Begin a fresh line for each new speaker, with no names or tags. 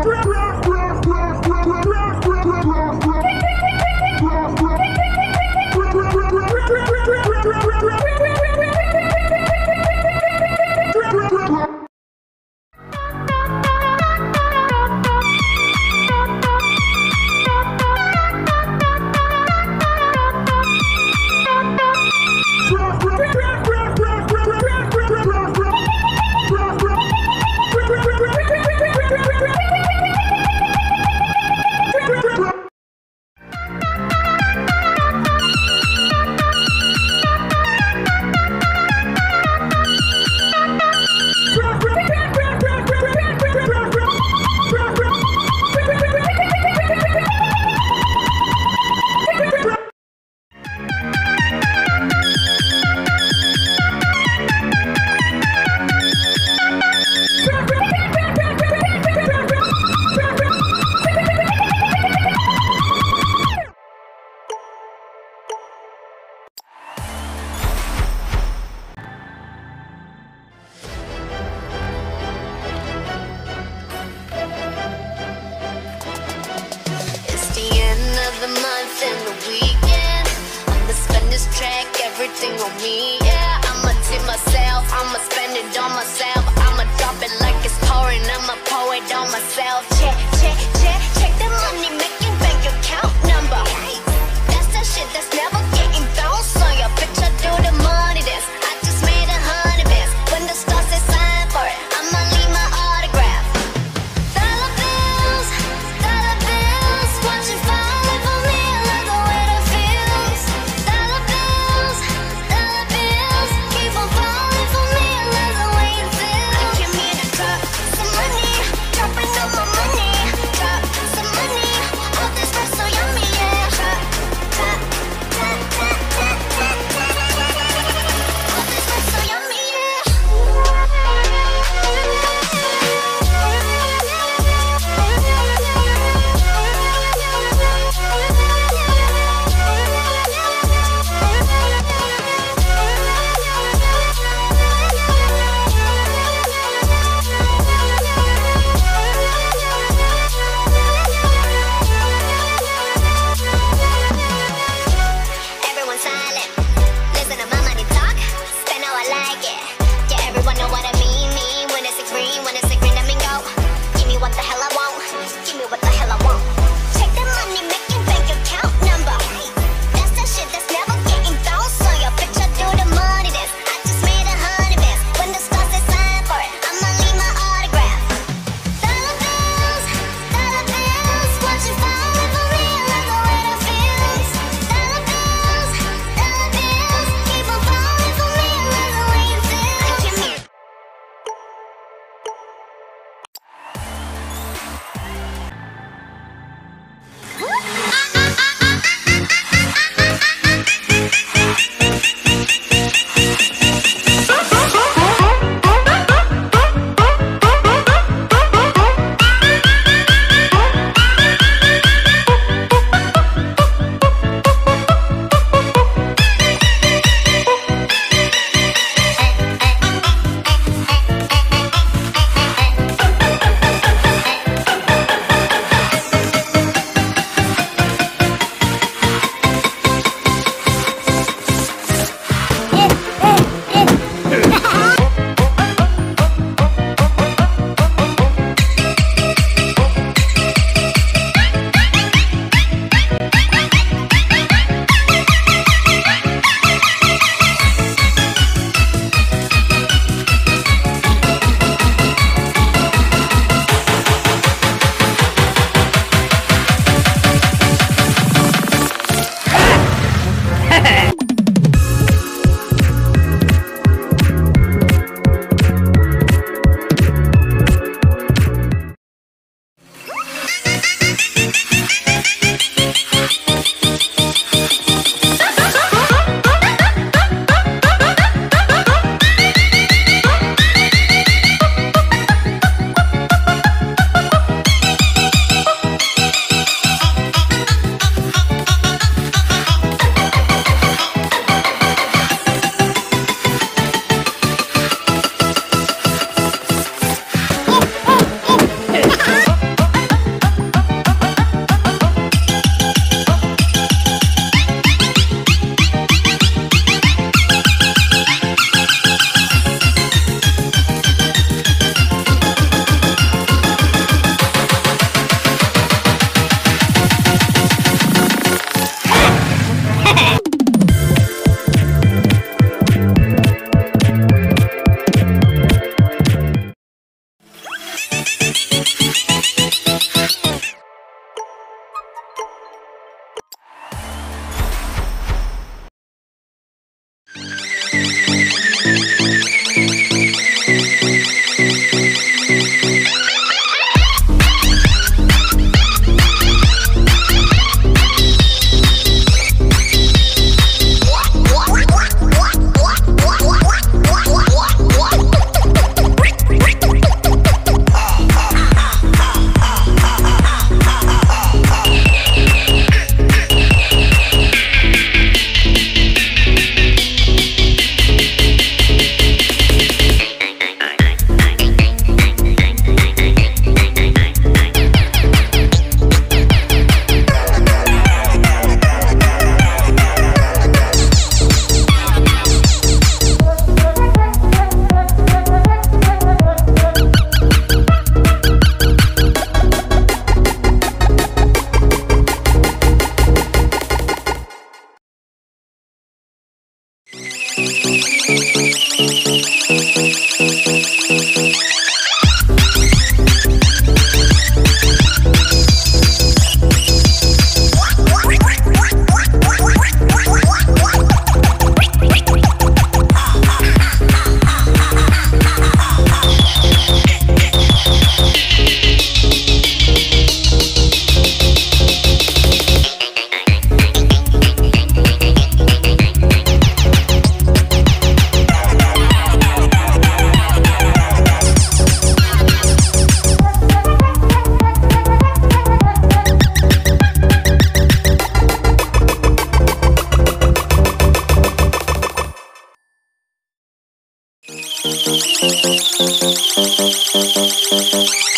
Brown, brown, brown, brown, brown. Track, everything on me. Yeah, I'ma tip myself, I'ma spend it on myself. I'ma drop it like it's pouring, I'ma pour it on myself. Check, Thank you.